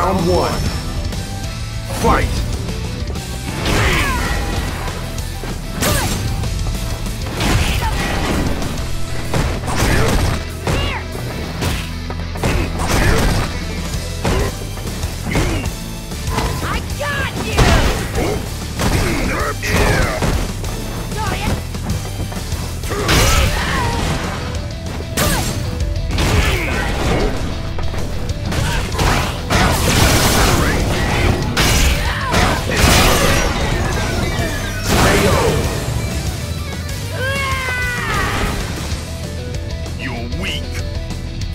Round one. Fight!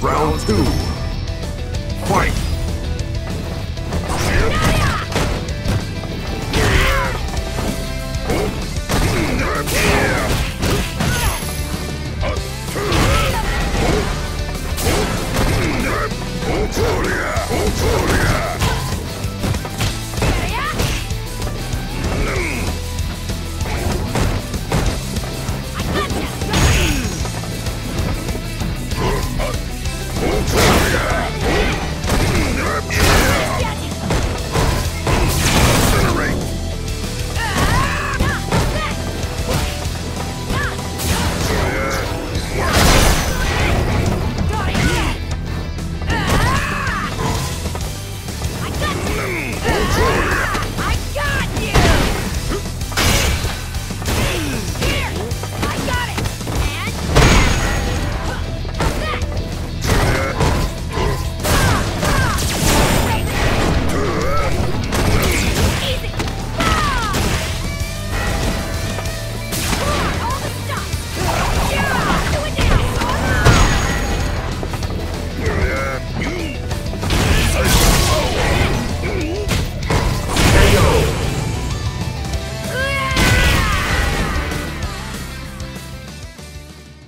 Round two. Fight!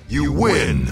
You win!